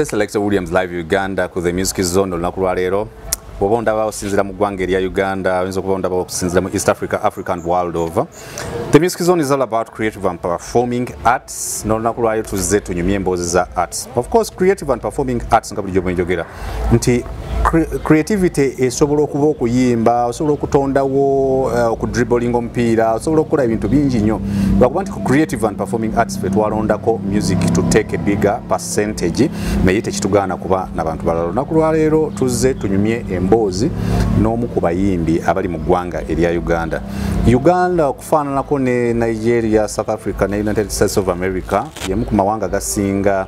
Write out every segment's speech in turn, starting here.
nze selector williams live uganda ku the music zone olunaku lwaleero bwoba ondaba osinzira mu ggwanga erya uganda oyinza okuba ondaba okusinzira mu east africa africa and world over. The music zone is all about creative and performing arts n'olunaku lwaleero tuzze tunyumye emboozi za arts. Of course creative and performing arts nga bulijjo bwenjogera nti creativity esobola okuba okuyimba osobola okutondawo uh, okudribbling omupiira osobola okukola ebintu bingi nnyo. Lwakuba nti ku creative and performing arts fe twalondako music to take a bigger percentage naye tekitugaana kuba nabantu balala. Olunaku lwaleero tuzze tunyumye emboozi n'omu ku bayimbi abali mu ggwanga erya uganda. Uganda okufaananako ne nigeria south africa ne united states of america yemu ku mawanga gasinga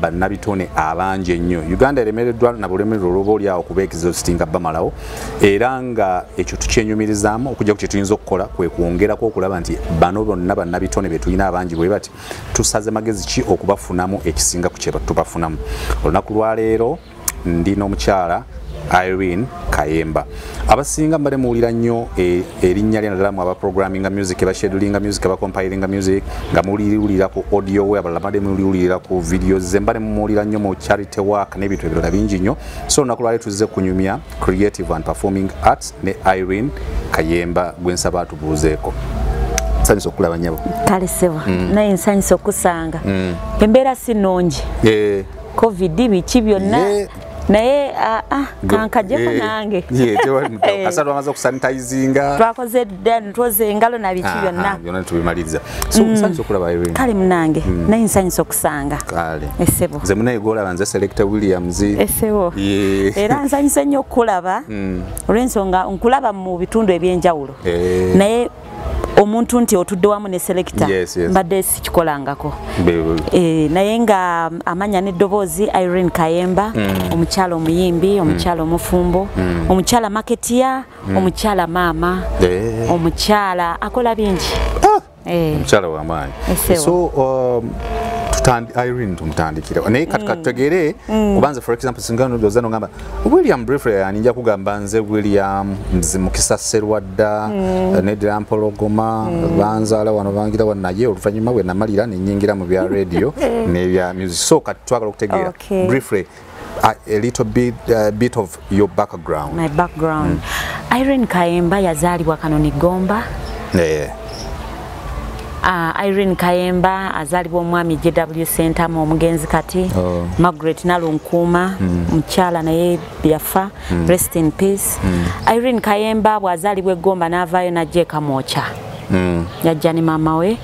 bannabitone abangi ennyo. Uganda eremereddwa na bulemerero olwoba oliawo kuba exhausting nga bamalawo era nga ekyo tukyenyumirizaamu okujja ku kye tuyinza okukola kwe kwongerako okulaba nti bano bonna bannabitone be tulina abangi bwe bati tusaze magezi ki okubafunamu ekisinga ku kye tubafunamu. Olunaku lwaleero ndi n'omukyala irene kayemba. Abasinga mbale muwulira nnyo e- erinnya lye naddala mu abaprogramminga music abashedulinga music abacompilinga music nga muliwulira ku audio we abalala mbade muliwulira ku videos ze mbale mumuwulira nnyo mu charity work n'ebintu ebirala bingi nnyo. So olunaku lwali tuzze kunyumya creative and performing arts ne irene kayemba gwensaba atubuuzeeko. Nsanyusa okulaba nyabo kale sebo naye nsanyusa okusanga. Embeera si nnungi. Eh, covid biki byonna. Naye ah, ah, kankajeko eh, nange. muto. Eh. kasatu amaze okusanitizinga. Twakoze dda nitwoza engalo na biki Aha, byonna. byonna tubimaliriza. So nsanyusa okulaba kale munange naye nsanyusa okusanga. Esebo nze munaye golaba nze selector williams. Esebo era nsanyusa nnyo okukulaba olw'ensonga nkulaba mu bitundu ebyenjawulo. Eh. naye omuntu nti otudde wamu ne selekita mbadde sikikolangako. Eh, naye nga amanya n'eddoboozi irene kayemba omukyala omuyimbi omukyala omufumbo omukyala maketiya omukyala maama Eh. omukyala akola bingi. Eh, omukyala wamaanyi so um, irene tumutandikira naye kati katutegere kubanze for example singa noza nogamba william briefly aninja kugamba nze william mukisa serwadda nedira mpologoma banzaala wano bangira wano naye oluvannyuma bwe namalira nenyingira mu bya radio nebya music. So kati twagala okutegeera. Briefly a, a little bit, uh, bit of your background. My background. Irene kayemba yazaalibwa kanoni gomba Eh, Uh, irene kayemba azaalibwa omwami jw center mu omugenzi kati Oh. margaret nalunkuuma mukyala naye yafa rest in peace. Irene kayemba bw'azaalibwa egomba n'avaayo najja ekamwokya mm, yajja ne maama we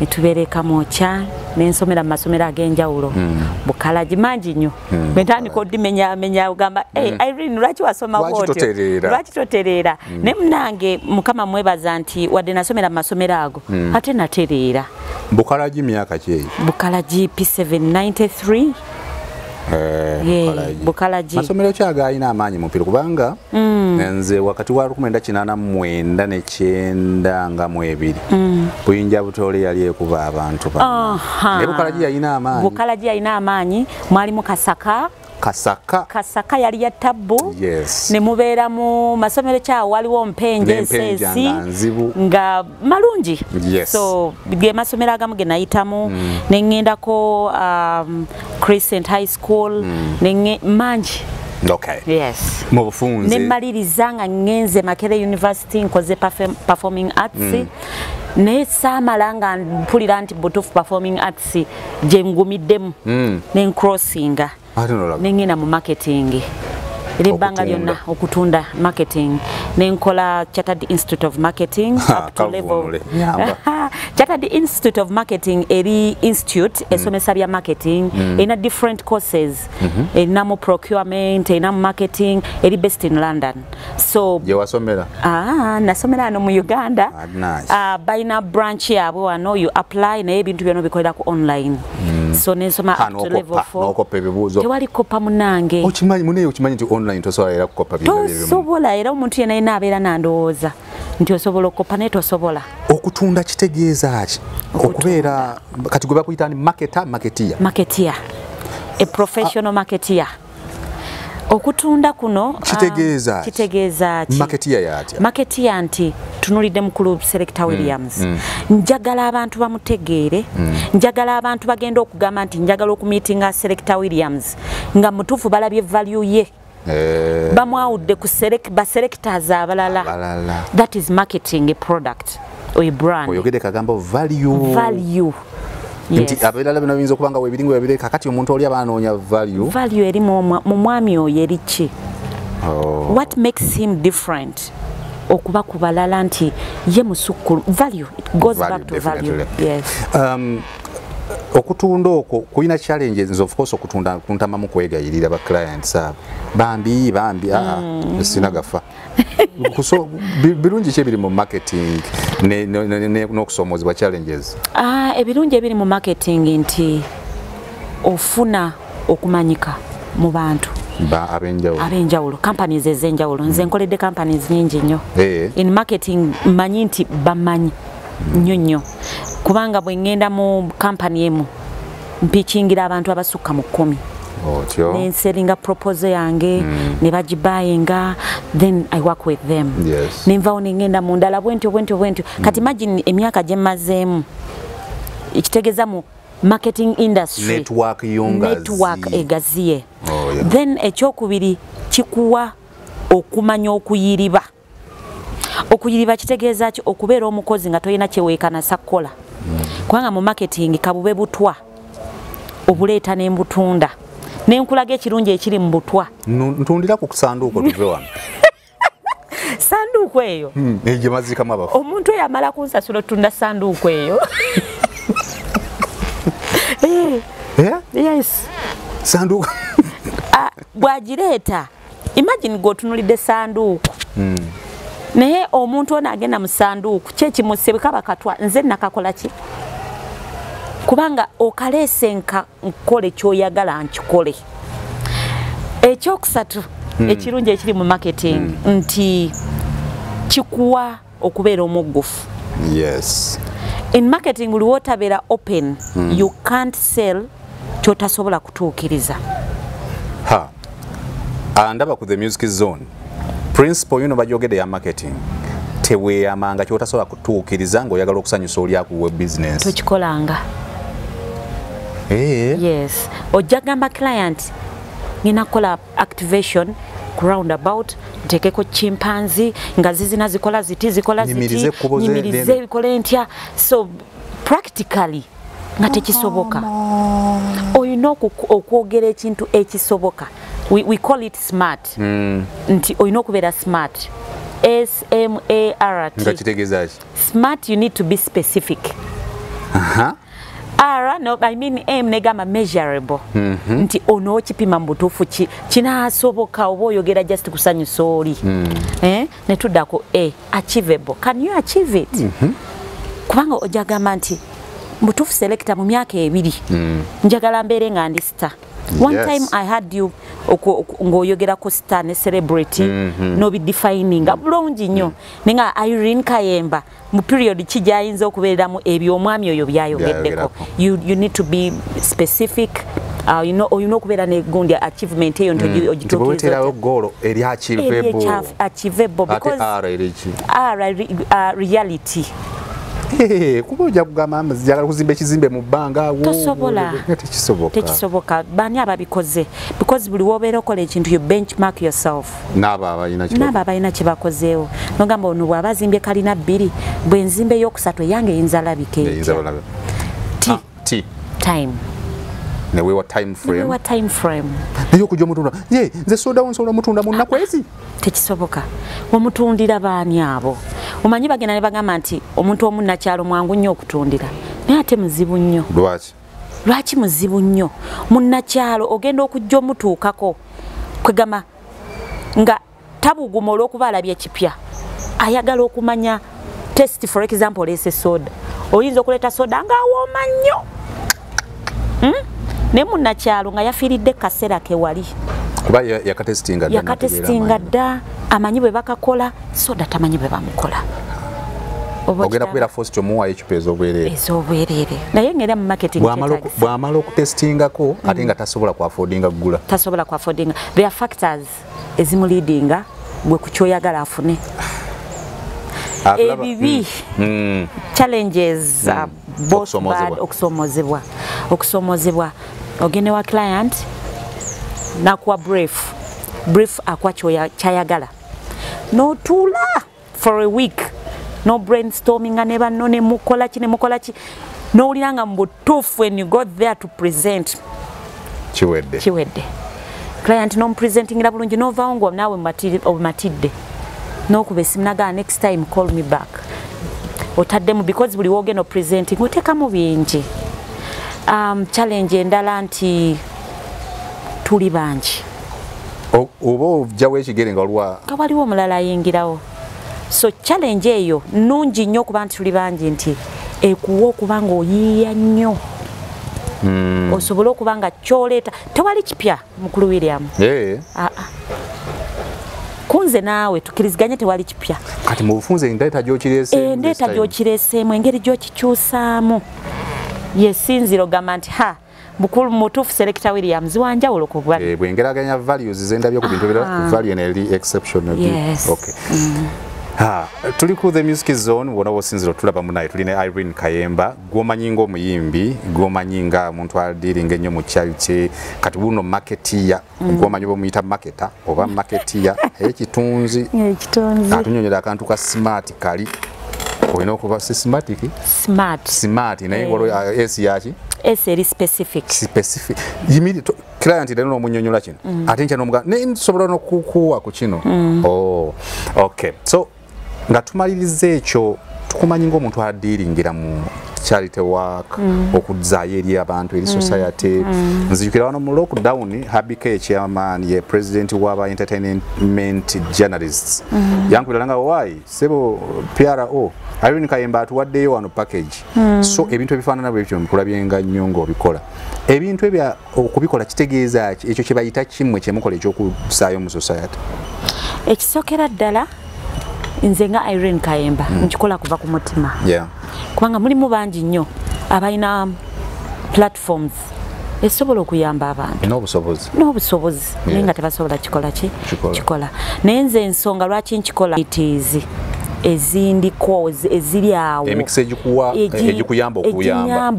netubeera ekamwokya nensomera mu masomero ag'enjawulo bukalagi mangi nnyo. Bwe ntandika odimenyamenya ogamba "Hey, irene lwaki wasoma Lwaki bwotyo? totereera?" lwaki totereera? Naye munange mukama mwebaza nti wadde nasomera mu masomero ago ate natereera. Bukalagi myaka kyeyi bukalagi p793 Eh, Ye, Bukalagi. bukalagi masomero ki agaalina amaanyi mu mpira kubanga nze wakati wa 1989 nekyenda nga mu ebiri buyinja butole yali ekuba abantu bonna. Aha. naye bukalagi yalina amaanyi? Bukalagi yalina amaanyi mwalimu kasaka kasaka. Kasaka yali ya tabbu. Yes. Ne mubeera mu masomero kyawo waliwo mpenje enseesi nga malungi. Yes. so ge masomero agamu ge nayitamu. Ne ŋŋendako um, crescent high school. Ne ŋŋe- mangi. Okay. Yes. Mu bufunze. Nemmaliriza nga ŋŋenze makere university nkoze perform- performing arts. Naye saamala nga mpulira nti butuufu performing arts gye ngumiddemu. Nencrossinga ate nolaba nengenda mu marketing. Era ebbanga lyonna okutunda marketing. Nenkola chartered institute of marketing up to level. chartered institute of marketing eri institute esomesa bya marketing. Erina different courses. Erinamu procurement erinamu marketing. Eri based in london. So gye wasomera? Ah, nasomera hano mu uganda. Ah. Ah, balina branch yaabwe wano. You apply naye ebintu byonna bikolera ku online so nensoma n'okoppa 4 n'okoppa ebibuuzo. Tewali kopa munange okimanyi munaye okimanyi nti online tosobola era kukopa tosobola era omuntu yena yena abeera nandowooza nti osobola okukopa naye tosobola. Okutunda kitegeeza ki? Okubeera kati gwe bakuyita ni maketa maketiya marketeer. A professional marketeer okutunda kuno Kitegeeza um, ki? kitegeeza ki? Maketi yayo atya? Maketi ya nti tunulidde mukulu selector williams. njagala abantu bamutegeere. Njagala abantu bagenda okugamba nti njagala okumiitinga selector williams nga mutuufu balabye value ye. Eh, bamwawudde ku select- baselectors abalala. Balala that is marketing a product. Or a brand. Oyogedde kagambo value. Value nti yes. abirala bino biyinza okuba nga webiringa webire kakati omuntu oli aba anoonya value. Value eri mu mwami oyo eri ki? Oh, what makes him different? Okuba ku balala nti ye musukkulu value it goes Value, back to value. yes. Um, okutunda okwo kulina challenges of course okutunda kuntamamu kwegayirira ba clients abo. Bambi bambi aa sina gafa bi- birungi ki ebiri mu marketing n'okusomoozebwa challenges? Ah, ebirungi ebiri mu marketing nti ofuna okumanyika mu bantu. Ba ab'enjawulo. Companies ez'enjawulo. Nze nkoledde companies nyingi nnyo. Eh. in marketing mmanyi nti bamanyi nnyo nnyo. Kubanga bwe ŋŋenda mu kampani emu mpikingira abantu abasukka mu kkumi nenseringa proposal yange ne bagibayinga then i work with them. Yes. nenvawo neŋŋenda mu ndala bwentyo bwentyo bwentyo. Kati imagine emyaka gye mmazeemu ekitegeeza mu marketing industry. Network egaziye. Oh, yeah. then ekyokubiri kikuwa okumanya okuyiriba okuyiriba kitegeeza ki okubeera omukozi nga tolina kyeweekanasa kukola kubanga mu marketing kabube butwa obuleeta nembutunda nenkulaga ekirungi ekiri mu butwa. Ntundira ku kusanduuko tuve wano. Sanduuku eyo? Egye mazikamu abafu. Omuntu oyo amala kunsasula otunda sanduuku eyo. Eh, Eh? yes. Sanduuko. Ah, bwagireeta imagine gweotunulidde sanduuku naye omuntu ono agenda mu sanduuku kyekimuse bwe kaba katwa nze nakakola ki? Kubanga okaleese nka nkole kyoyagala nkikole. Ekyokusatu ekirungi ekiri mu marketing nti kikuwa okubeera omuggufu. Yes. In marketing buli wotabeera open you can't sell kyotasobola kutuukiriza. Ha. Andaba ku the music zone principle yuno bajogedde ya marketing. Teweeyamanga kyotasobola kutuukiriza ng'oyagala okusanyusa oli akuwa business. Tokikolanga. Eh, yes. Ojja gamba client ngina kukola activation ku roundabout nteekeko chimpanzi nga zizina zikola ziti zikola Nyimirize ziti ekkubo ze- nyimirize ne- bikole ntya so practically nga tekisoboka. Olina oku- okwogera ekintu ekisoboka we, we call it smart. Nti olina okubeera smart. Smart smart you need to be specific. Aha. R no, I mean M negamba measurable. Nti ono okipima mu butuufu ki? Kinaasoboka oba oyogera just kusanyusa oli eh? ne tudda ku A achievable. Can you achieve it? Kubanga ojagamba nti mutuufu selector mu myaka ebiri. Njagala mbeere nga ndi star one Yes. time i had you oku- ng'oyogerako star ne celebrity n'obidefininga bulungi nnyo. Naye nga irene kayemba mu period ki gyayinza okubeeramu ebyo omwami oyo byayogeddeko. Byayogerako. you, you need to be specific. Uh, olina olina okubeera negundi achievement eyo ogituukiriza weteerawo goolo eri achievable. Achievable because r uh, reality kuba ojja kugamba amazi jagala kuzimba ekizimbe mu bbanga Tosobola. tekisoboka. Bani ababikoze? Because buli wobeera okola ekintu you benchmark yourself. N'abo abalina kyebakozeewo nogamba ono bw'aba azimbye kalina bbiri bwe nzimba eyokusatu eyange eyinza eyinza etya ti. Time neweewa time frame. newewa time frame. Naye okujja omutunda. Ye nze sodawo nsobola omutunda mu nnaku ezi. Tekisoboka. Omutundira baani abo? Omanyi bagenda ne bagamba nti omuntu omunnakyalo mwangu nnyo okutundira. Naye ate muzibu nnyo. Lwaki? Lwaki muzibu nnyo? Munnakyalo ogenda okujja omutuukako kwegamba nga tabuguma olw'okuba alabye kipya. Ayagala okumanya test for example oleese soda. Oyinza okuleeta soda ngaawooma nnyo Naye munnakyalo nga yafiiridde kaseera kewali kuba ya- yakatesitinga dda amanyi bwe bakakola soda tamanyi bwe bamukola. ogenda kubeera force kyomuwaayo ekipa ez'obwereere ez'obwereere naye ngera mu marketing Bw'amala oku- kyetaagisa. bw'amala okutestingako ate nga tasobola kwafoodinga kugula tasobola ku affordinga. There factors ezimuleadinga gwe ku kyoyagala afune. Ebibi. Mm. challenges uh, both Ogende wa client nakuwa brief. Brief akuwa kyayagala notuula for a week. No brainstorminga ne banno nemukola ki nemukola ki nowulira nga mu butuufu when you got there to present. Kiwedde kiwedde client nomupresentingira bulungi novaawo nga naawe obumatidde nokuba esimu nagaa next time call me back. Otaddemu because buli wogenda opresenting oteekamu bingi um, challenge endala nti tuli bangi. Oba ojjawo ekigere nga waliwo nga waliwo omulala ayingirawo. So challenge eyo nungi nnyo okuba nti tuli bangi nti ekuwa okuba nga oyiiya nnyo. Osobole okuba nga kyoleeta. Tewali kipya mukulu william? Eh, Ah, ah. kunze naawe tukkiriziganye tewali kipya. Kati mu bufunze endeeta gyokireese endeeta gyokireeseemu engeri gyokikyusaamu yesinziro gamba nti ha bukulu mutuufu selecta williams wanjawulo ku bwa Eh, bwengeraganya values zendabye ku bintu ebirala ku value eno eri exceptional Yes. okay. Ha, tuli ku the music zone wona wosinziro tulaba munaye tuli ne Irene Kayemba gwomanyi ng'omuyimbi gwomanyi nga muntu adiringa ennyo mu charity kati buno marketeer gwomanyi oba omuyita marketer oba marketeer ekitunzi. Atunyonyera akantu ka smart kali olina okuba si smartic smart. Smart naye waliwo s yaki s eri specific. Specific. Yimiri client lero nomunyonyola kino ate nkya nomuga ne nsobola nokukuwa ku kino oh okay. So nga tumaliriza ekyo tukumanyi ngaomuntu adiringira mu charity work okuzaayo eri abantu eri society. Nzijukira wano mu lockdown habike chairman ye president waba entertainment journalists. Yankubira nga wai sebo pro Irene Kayemba atuwaddeyo wano package. So ebintu ebifaanana bwe bityo mukulabyenga nnyo ng'obikola. Ebintu ebya okubikola kitegeeza ki ekyo kye bayita kimmwe kyemukola ekyokusaayo mu society. Ekisookera ddala nze nga irene kayemba nkikola kuva ku mutima. Yeah. kubanga mulimu bangi nnyo abalina platforms esobola okuyamba abantu. N'obusobozi? N'obusobozi. Naye Yeah. nga tebasobola kikola ki? Kikola. naye nze ensonga lwaki nkikola? Itizi ezindiko eziri awo. Emikisa egikuwa egi- egikuyamba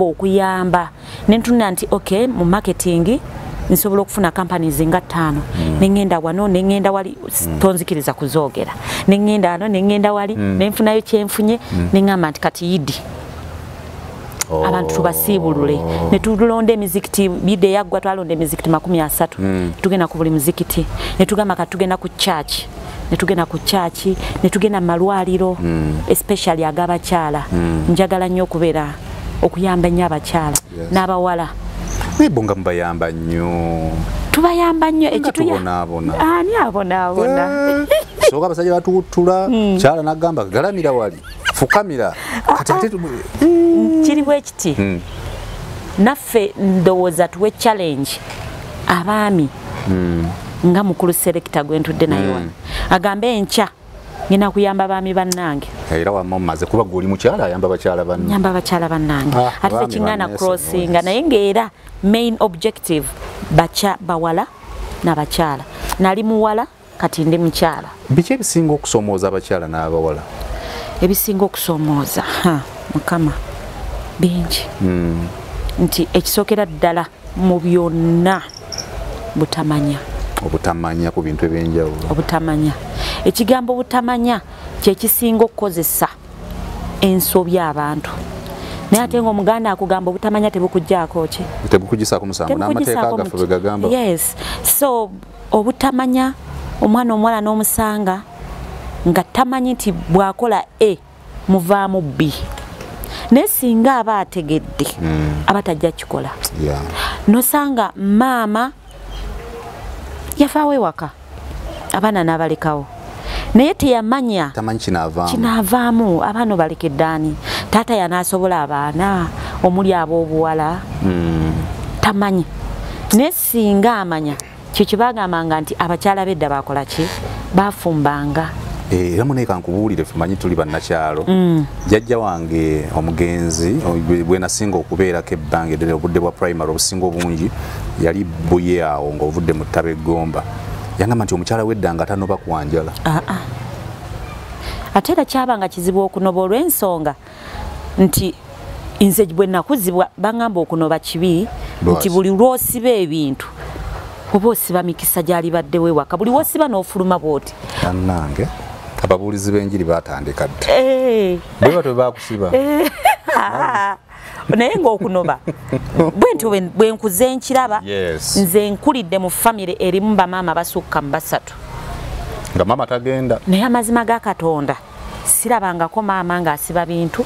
okuyamba. nentunira nti ok mu marketing nsobola okufuna companies nga ttaano. Neŋŋenda wano neŋŋenda wali tonzikiriza kuzoogera. Neŋŋenda wano neŋŋenda wali nenfunayo kyenfunye neŋŋamba nti kati yidi Oh. abantu tubasiibulule ne tulonda emizikiti bide yaggwa twalonda emizikiti makumi asatu. Tugenda ku buli muzikiti ne tugamba kati tugenda ku church. Ne tugenda ku church ne tugenda mu malwaliro especially ag'abakyala. Njagala nnyo okubeera okuyamba nnyo abakyala n'abawala naye nga mubayamba nnyo. Tubayamba nnyo Nga ekituya tubonaabona. ani abonaabona? Soka abasajja batuutula kyala nagamba galamira wali fukamira. Kati ate tu- kiri bwe kiti? Naffe ndowooza tuwe challenge abaami nga mukulu serekita gwe ntudde naye wano agambe enkya ngenda kuyamba baami bannange. Era wamma mumaze kuba gwe oli mukyala ayamba bakyala banne. Nyamba abakyala bannange. Ah, ate tekiŋŋaana banneesonyiwa. crossinga naye ngaera main objective bacha bawala nabakyala nali muwala kati ndi mukyala. Biki ebisinga okusoomooza abakyala n'abawala? Ebisinga okusoomooza ha, mukama bingi. Nti ekisookera ddala mu byonna butamanya. Obutamanya ku bintu ebyenjawulo. Obutamanya. Ekigambo obutamanya kyekisinga okukozesa ensobi abantu naye ate ngaomuganda akugamba obutamanya tebukugjaako ki? Tebukugisaako musango n'amateeka gaffe bwe gagamba. Yes. So obutamanya omwana omuwala n'omusanga nga tamanyi nti bwakola e muvaamu b. Naye singa aba ategedde aba tajja kikola Yeah. nosanga maama yavaawo ewaka abaana n'abalekawo. Naye teyamanya kinaavaamu kinaavaamu abaana obalekedde ani taata yanaasobola abaana omuli ab'obuwala tamanyi. Naye singa amanya kyo kye bagambanga nti abakyala bedda bakola ki? Bafumbanga Eh, era munaye kankubuulire fumanyi tuli bannakyalo. Jjajja wange omugenzi o- bwe nasinga okubeerako ebbanga eddene obudde bwa primary obusinga obungi yali buye awo ng'ovudde mu ttaba eggomba yangamba nti omukyala wedda nga tanoba kwanjala ate era kyabanga kizibu okunoba olw'ensonga nti nze bwe nakuzibwa baŋŋamba okunoba kibi nti buli lwosiba ebintu oba osiba mikisa gyali baddewo ewaka buli lwosiba n'ofuluma bw'oti. Annange ababuulizi b'enjiri batandika dda. Eh, bwe batwe bakusiba ah, naye ng'okunoba bwentyo bwe- bwe nkuze nkiraba nze nkulidde mu famire erimu bamaama basukka mu basatu. Nga mama tagenda. Naye amazima ga katonda sirabangako maama ng'asiba bintu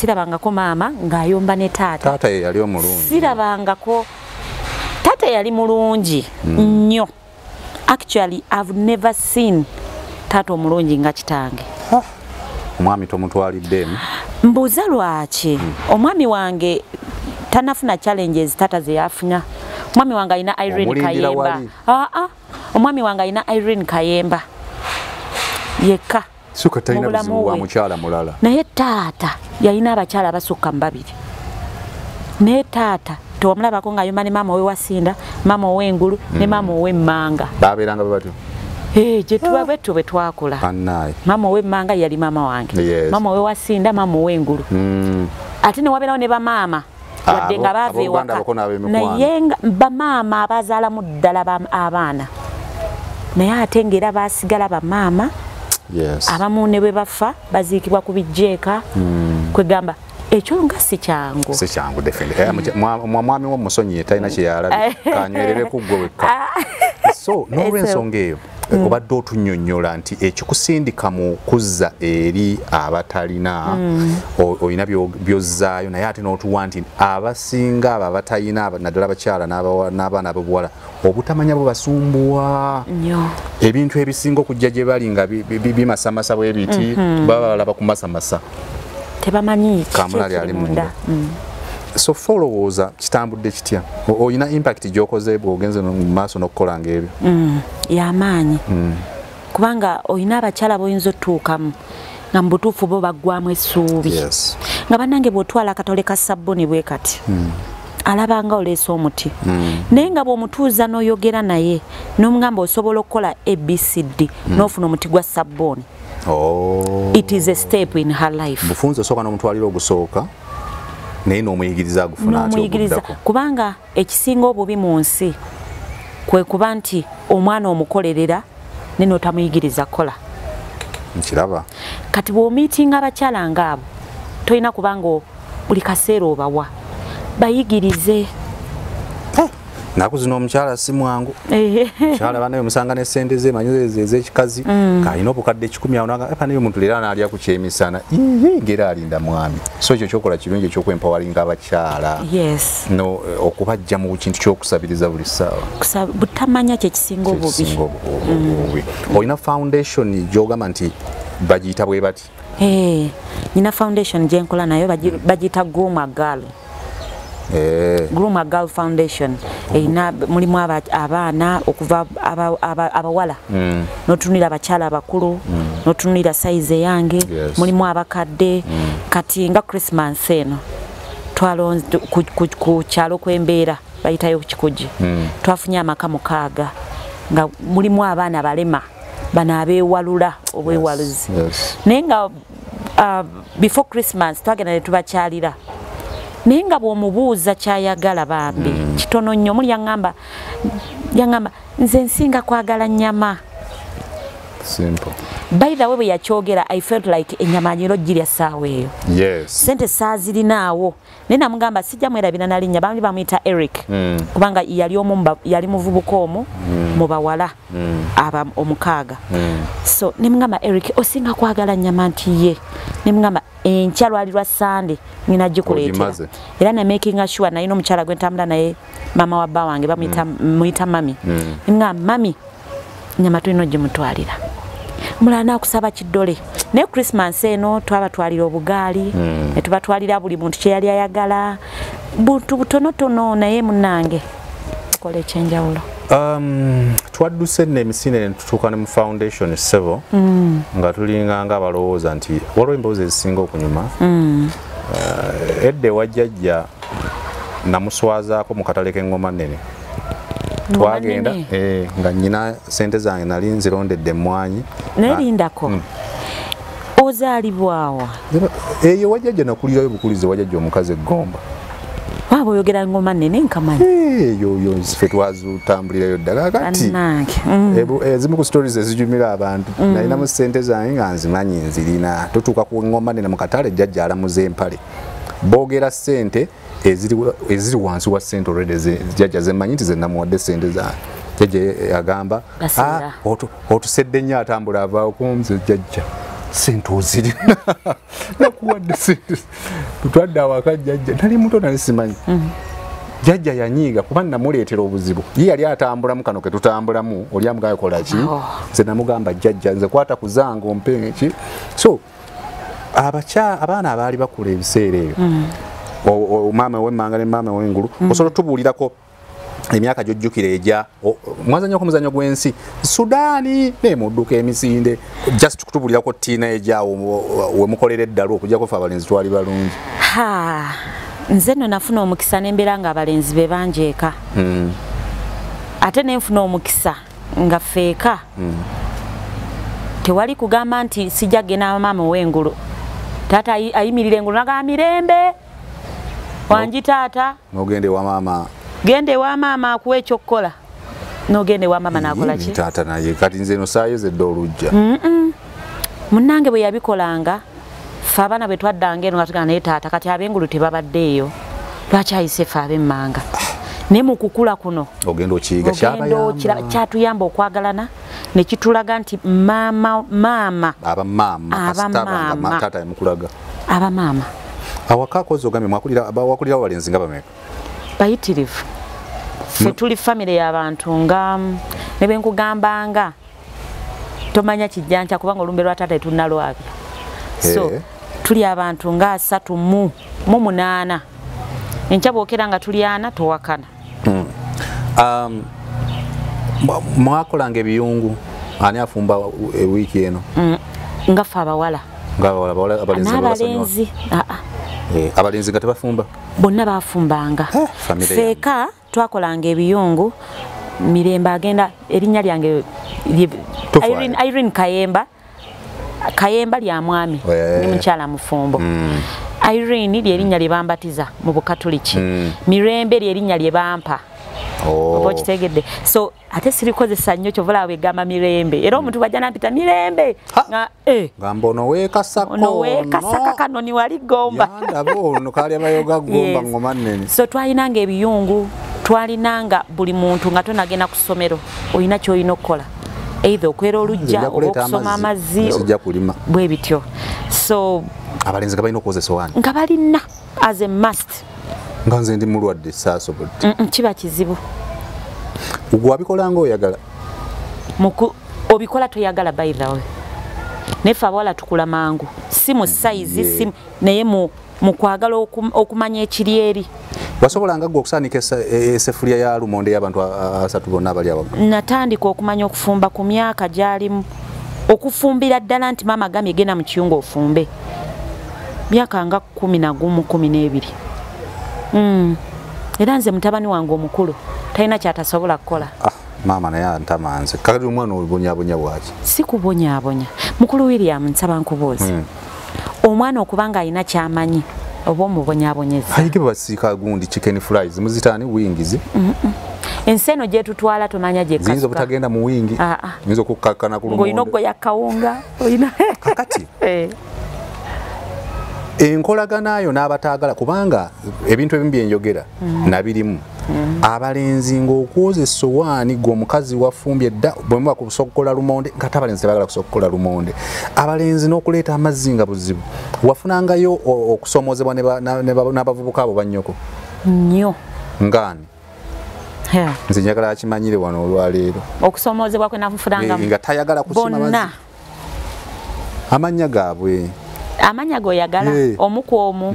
sirabangako maama ng'ayomba ne taata. Taata ye yali omulungi. Sirabangako taata yali mulungi nnyo. Actually i've never seen taata omulungi nga kitange. Omwami tomutwaliddemu. Mbuuza lwaki? Omwami wange tanafuna challenges taata ze yafuna. Omwami wange alina irene kayemba. aa omwami wange alina irene kayemba. Yekka suka talina buzibu bwa mukyala mulala. Naye taata yalina abakyala abasukka mu babiri. Naye taata tewamulabako ng'ayomba ne maama owewasinda maama ow'engulu ne maama ow'emmanga babeeranga batyo? Eh, gye tuba bwetyo bwe twakula maama ow'emmanga yali maama wange. Maama owewasinda maama ow'engulu ate ne wabeerawo ne bamaama wadde nga baava ewaka n'ab'emikwano. naye bamaama abazaalamu ddala abaana. Naye ate ng'era baasigala bamaama abamu ne bwe bafa baziikibwa ku bijjeeka kwegamba ekyo nga si kyangu. Si kyangu mwami wo musonyiye talina kyeyalabye kanywerere ku gwe wekka. So n'olw'ensonga eyo obadde otunnyonnyola nti ekikusindika mu kuzza eri abatalina o- olina byo- by'ozzaayo naye ate n'otuwa nti abasinga abo abatalina aba- naddala abakyala n'abaana abobuwala obutamanya bubasumbuwa nnyo. Ebintu ebisinga okujja gye bali nga bi- bi- bimasamasa bwe biti baba balaba ku masamasa. Tebamanyi kamulali ali munda so olowooza kitambudde kitya? O- olina impact gyokoze bw'ogenze no- mu maaso n'okukola ngaebyo y'amaanyi kubanga olina abakyala boyinza otuukamu nga mu butuufu bo baggwamu essuubi. Yes. Nga bannange bw'otwala akatole ka sabbuni bwe kati alaba nga oleesa omuti. Naye nga bw'omutuuza n'oyogera naye n'omugamba osobola okukola abcd n'ofuna omuti gwa sabbuuni Oh. it is a step in her life. Bufunze osooka n'omutwaliro ogusooka naye n'omuyigiriza agufuna n'omuyigiriza. kubanga ekisinga obubi mu nsi kwe kuba nti omwana omukolerera ne n'otamuyigiriza kola nkiraba. Kati bw'omiitinga abakyala ngaabo tolina kubanga buli kaseera obawa. Bayigirize naku zino omukyala si mwangu mukyala banaye omusanga n'essente ze manyi ezo ez'ekikazi kaalina obukadde ekikumi awo naye omuntu leero anaalya ku kyemisana. Ngera alinda mwami. So ekyo kyokola kirungi ekyokwempoweringa abakyala. Yes. No eh, okubajja mu kintu kyokusabiriza buli ssaawa. Butamanya kyekisinga obubi. Obu- obubi. Olina foundation gyogamba nti bagiyita bwe bati? Nyina foundation gyenkola nayo bagi- bagiyita groma Eh, groma girl foundation. Erina mulimu aba- abaana okuva aba- aba- abawala. Notunulira abakyala abakulu notunulira sayizi eyange Yes. mulimu abakadde. Kati nga christmas eno ku- kyalo kwembeera bayitayo kikugi. Twafunye amaka mukaaga nga mulimu abaana balema bano abeewalula obwewaluzi. Naye nga uh, before christmas twagenda ne tubakyalira naye nga bw'omubuuza kyayagala bambi kitono nnyo muli yaŋŋamba yaŋŋamba nze nsinga kwagala nnyama. Simple. By the way bwe yakyogera i felt like ennyama nyiro girya ssaawa eyo. Sente saazirinaawo naye namugamba sijja mwerabira na linnya baali bamuyita eric. Kubanga yali omu yali muvubuka omu mu bawala aba omukaaga. So nemugamba eric osinga kwagala nnyama nti ye. Nemugamba enkya lwali lwa sande ngina gikuleetera. Era nemakinga sure nalina omukyala gwe ntambula naye mama wa bba wange bamuyita muyita mami. Nemugamba mami nyama tulina ogimutwalira mulala nakusaba kiddole. Naye christmas eno twabatwalira obugaali ne tubatwalira buli muntu kyeyali ayagala. Buntu butonotono naye munange kola ekyenjawulo. Um, twadduse nno emisinde ne tutuuka ne mu foundation sebo mm. nga tulinga nga abalowooza nti waliwo emboozi ezisinga okunyuma. Mm. uh, edda ewajjajja namuswazaako mu katale k'eŋŋoma nnene twagenda eh, nga nyina sente zange nali nzirondedde emmwanyi nerindako mm. ozaalibwawa eyo wajjajja nakulirayo bukulizi wajjajja omukazi eggomba waaba oyogera ngoma nene nkamanyi eyo yo ffe twazitambulirayo ddala kati bannange mm. Ezimu ku stories ezijumira abantu nalinamu sente zange nga nzimanyi nzirina. Tutuuka ku ngoma nene mu katale jjajja alamuza empale boogera sente eziri wansi wa sente olredi jjajja zemanyi nti zenamuwadde sente zange jjajja agamba. "Ah, otu- otusedde nnyo atambula avaawo kumze jjajja. Sente ozirina nakuwadde sente tutwadde awaka jjajja. Nali muto nali simanyi. Jjajja yanyiiga kuba namuleetera obuzibu. Ye yali atambulamu kano ke tutambulamu. Oli amugaye kolaki Oh. nze namugamba jjajja nze kwata kuzanga ompenki so abakya abaana abaali bakula ebiseera ebyo. Omama wemmanga ne mama wengulu osobola otubuulirako emyaka gyojjukira ejja o- mwazanya ku muzanyo gw'ensi. Sudaani nemudduka emisinde just kutubulirako tiina ejaawo wemukolera eddala okujjako fe abalenzi twali balungi. Ha nze nno nafuna omukisa nembeera nga abalenzi be banjeeka. Ate nenfuna omukisa nga feeka tewali kugamba nti sijja kgenda maama wengulu taata ayi- ayimirira engulu nagamba mirembe wangi taata. Nogenda ewa maama. Genda ewa maama akuwa ekyokukola nogenda ewa maama nakola ki? Taata naye kati nze no saayozedde olujja. Munnange bwe yabikolanga fe abaana bwe twaddanga eno nga tugamba naye taata kati ab'engulu tebabaddeeyo lwaki ayise fe ab'emmanga naye mu kukula kuno? Ogenda okiyiga ogenda okira- kyabayamba kyatuyamba okwagalana ne kitulaga nti maama maama. Abamaama kasita Abamaama. abanga taata yamukulaga aba maama. Awaka akozi ogambye mwakulira aba- wakulirawo abalenzi nga bameka? Bayitirivu. Ffe tuli famire y'abantu nga mm, ne bwe nkugambanga tomanya kijjanja kubanga olumbe lwa taata tetunnalwabya. So Eh. tuli abantu nga asatu mu mu munaana. Enkya bwokera nga tuli ana towakana mwakolanga ebiyungu ani afumba ewiiki eno Mm, nga ffe abawala nga abawala- abawala- abalenzi nga babasonyiwa? n'abalenzi aa Eh, abalenzi nga tebafumba bonna bafumbanga Eh, feeka twakolanga ebiyungu mirembe agenda erinnya lyange. Irene- kayemba kayemba lya mwami Eh. ni mukyala mufumbo irene lyerinnya lye bambatiza mu bukatuliki Mm. mirembe lyerinnya lye bampa Oh. Oba okitegedde. So ate sirikozesa nnyo kyovula bwegamba mirembe. Era omuntu bwajja nampita mirembe Ha! nga eh, gamba ono weekasako ono weekasaka kanoni wali gomba. Yandaba ono kali abayoga gomba Yes. ngoma nnene. So twalinanga ebiyungu twalinanga buli muntu nga tonagenda ku ssomero olina kyolina okukola. Eitha okwera olujja Nzija oba kuleeta okusoma amazzi. nzija kulima. bwe bityo. So abalenzi nga balina okukozesa esowaani nga balina as a must nga nze ndi mulwadde saasobodde kiba kizibu. Gwe wabikolanga oyagala? Muku- obikola toyagala by the way. Naye fe abawala tukula mangu. Si mu sayizi Yeah. si naye mu kwagala okum- okumanya ekiri eri. Wasobolanga gwe okusaanika esa- e- esefulya ya lumonde y'abantu asatu bonna abali awaga natandika okumanya okufumba ku myaka gyalimu. Okufumbira ddala nti maama agambye genda mu kiyungu ofumbe. Myaka nga kumi nagumu kumi n'ebiri. Era nze mutabani wange omukulu talina kyatasobola kukola. Ah, maama naye antamanze. Kakati omwana obunyabunya bwaki? Si kubonyaabonya mukulu william nsaba nkubuuzi Mm. omwana okuba nga alina kyamanyi oba omubonyaabonyeza ayige basiika gundi chicken fries muzitaani wingizi? Ensi eno gyetutwala tomanya ziyinza gyekasuka obutagenda mu wingi? Ah, ah. yinza okukakkana ku ng'olina lumonde? okugoya kawunga olina kakati? Eh. Enkolagana yo n'abataagala kubanga ebintu ebimu byenjogera nabirimu. Abalenzi ng'okwoza essowaani gwe omukazi wafumbye dda bwemuba kusokola lumonde ngate abalenzi tebagala kusokola lumonde. Abalenzi n'okuleeta amazzi nga buzibu wafunangayo o- okusomoozebwa ne ba- na- ne ba- n'abavubuka abo bannyoko? Nnyo. Ngaani? Nze njagala akimanyire wano olwaleero. Okusomoozebwa kwe nafufurangamu Eh, nga tayagala kusima amannya gaabwe amanya goyagala Eh. omu. Ku omu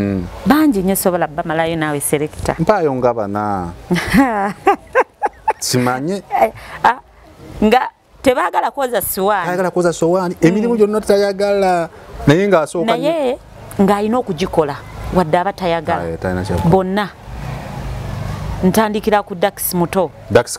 bangi nnyo sobola bamalayo naawe serekita. Mpaayo nga bana. Kimanye Eh, ah, nga tebaagala kwoza siwaani ayagala kuoza sowaani. Emirimu gyonna tayagala. Naye ngaasooka naye ng'alina okugikola wadde aba tayagala. Aye, talina kyakola. bonna. Ntandikira ku dax muto. Dax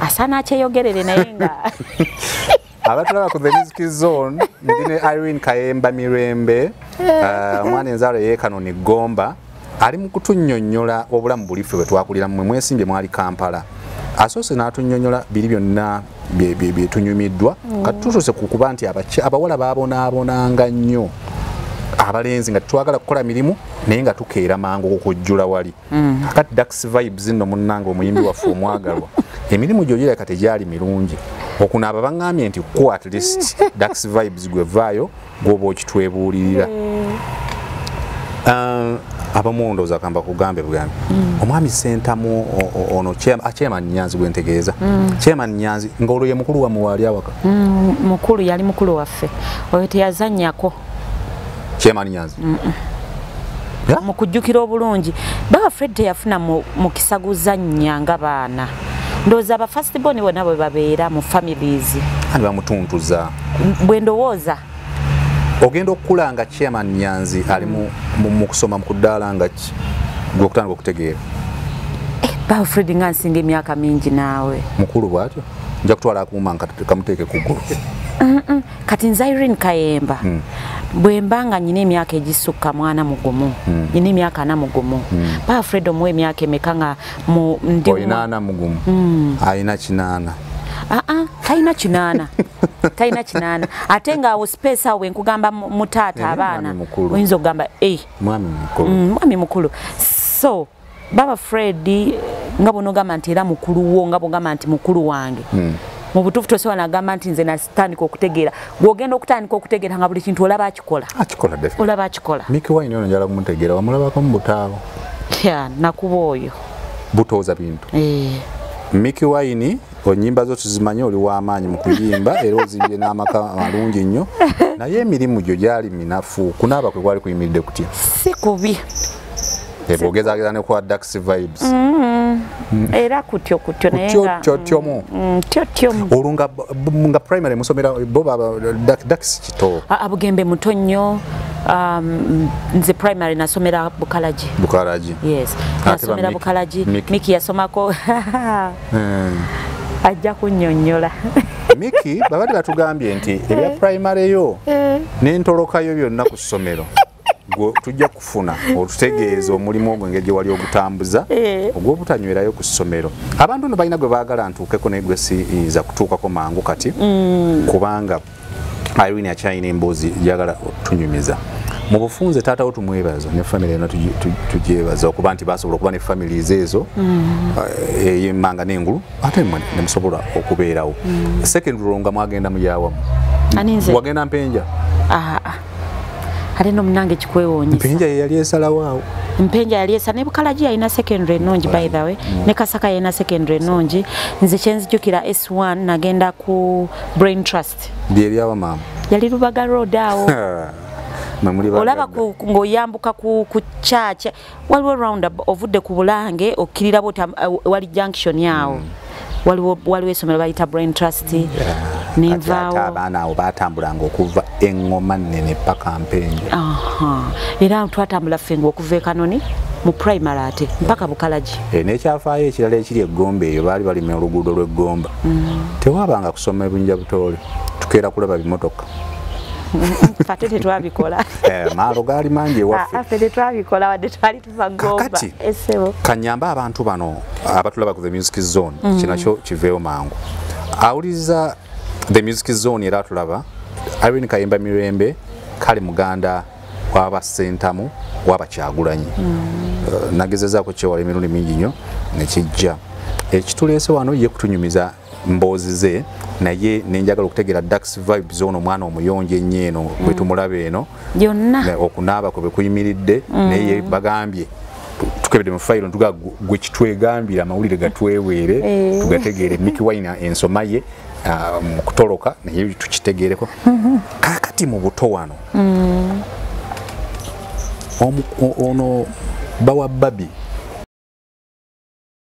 asaana akyeyogerere naye nga abatulaba ku the music zone ndi ne irene kayemba mirembe uh, omwana enzaalo yekanoni gomba ali mu kutunnyonnyola obulamu bulife bwe twakulira mmwe mwesimbye mwali kampala. Asoose n'atunnyonnyola biri byonna bye- bye- byetunyumiddwa kati tutuuse ku kuba nti abawala baabonaabonanga nnyo. Abalenzi nga tetwagala kukola mirimu naye nga tukeera mangu okujjula wali. Kati dax vibes nno munnanga omuyimbi waffe omwagalwa. Emirimu gyo girabika tegyali mirungi okunaaba baŋŋambye nti ku at least dax vibes gwe vaayo gwoba okitwebuulirira Uh, abamu ndowooza akamba kugambe bugambe omwami sentamu ono Chairman- chairman nyanzi gwentegeeza chairman nyanzi ngaolwo ye mukulu wammwe waali awaka? Mm, mukulu yali mukulu waffe. Oyo teyazannyako. Chairman nyanzi? Ya? mu kujjukira obulungi. Baba fred teyafuna mu- mukisa guzannya nga baana ndowooza aba fastborn bonna bwe babeera mu families. Ani bamutuntuza? Bwe ndowooza. Ogenda okukula nga chairman nyanzi ali mu- kusoma mu kudaala nga ki gwokutandika okutegeera? Baba fred nga nsinga emyaka mingi naawe. Mukulu bwatyo? Nja kutwala akuuma kamuteeke kuggulu kati nze irene kayemba bwe mba nga nyina emyaka egisukka mwana mugumu nyina emyaka ana mugumu baba fred omuwa emyaka emeka nga mu ndi olina ana mugumu? Alina kinaana. Aa talina kinaana. Talina kinaana. Ate ngaawo space awo wenkugamba mu mu taata Eh, abaana. oyinza okugamba ei. Mwami mukulu. Mm, so baba fred nga bwonogamba nti era mukulu wo nga bwogamba nti mukulu wange mu butuufu tosobola nagamba nti nze natandika okutegeera. Gwogenda okutandika okutegeera nga buli kintu olaba akikola. Olaba akikola. Miki wine ono njala kumutegeera wamulabako mu butaawo. Ya, nakuba oyo. Butooza bintu. Eh, miki wine onyimba zo tuzimanyi oli w'amaanyi mu kuyimba era ozimbye n'amaka malungi nnyo. Naye emirimu gyo gyali minafu. Kunaaba kwe kwali kuyimiridde kutya? Si kubi bwogezageza ne kwa dax vibes era kutyo kutyo naye Kutyo, nga- tyo, tyomu. Mm, tyo tyomu olwo nga primary musomera bo baba Dax- dax kito abugembe muto nnyo um, nze primary nasomera bukalagi bukalagi yes. Nasomera bukalagi Miki. yasomako. Hmm. ajja kunnyonnyola. Miki babadde batugambye nti ebya primary yo n'entolokayo byonna ku ssomero gwe tujja kufuna otutegeeza omulimu ogwo engeri gye wali ogutambuza Eh. ogw'obutanywerayo ku ssomero. Abantu nno balina gwe baagala ntuukeko naye gwe siyinza kutuukako mangu kati kubanga irene akyalina emboozi gyagala tunyumiza mu bufunze taatawo tumwebaza ne famire tugi- tu- tugyebaza okuba nti basobola okuba ne families ezo eh, eyemmanga n'engulu ate mmwe ne musobola okubeerawo. Secondary olwo nga mwagenda muyawamu wagenda mpenja. Ah, ah. Ate no munange kikwewuunyisa mpenja ye yali esalawo awo. Mpenja yali esa ne bukalagi yalina secondary ennungi by the way. Ne kasaka yalina secondary ennungi. Nze kyenzijukira s1 nagenda ku brain trust. Lyeryawa maama. Yali lubaga road awo. Olaba ng'oyambuka ku kyakya waliwo round ovudde ku bulange okkirira bwota wali junction awo. Waliwo waliwo essomero bayita brain trust Nenvaawo abaana awo batambulanga okuva eŋŋoma nnene paka mpenja Aha. era twatambula ffe ngaokuva e kanoni mu primary ate mpaka bukalagi Eh, n'ekyafaayo ekirala ekiri eggomba eyo baali balima oluguudo lw'eggomba. Tewabanga kusoma ebunja butoole tukeera kulaba bimotoka. Ate tetwabikola Eh, maalo gaali mangi ewaffe. Ffe tetwabikola wadde twali tuva gomba esebo kanyambe abantu bano abatulaba ku the music zone kinakyo kiveewo mangu. Awuliriza the music zone era atulaba irene kayimba mirembe kale muganda wabasentamu wabakyagulanyi uh, nagezezaako kyewala emirundi mingi nnyo nekijja ekituleese wano ye kutunyumiza mboozi ze naye nenjagala okutegeera dax vibes ono omwana omuyonjo ennyo eno bwe tumulaba eno. Byonna. Ne- okunaaba kwe bekuyimiridde naye bagambye tu- tukebedde mu fayiro ntuga gwe kitwegambira amawulire gatweweere tugategeere miki wine ensoma ye mu kutoloka naye tukitegeereko. Kakati mu buto wano o- ono bawa babi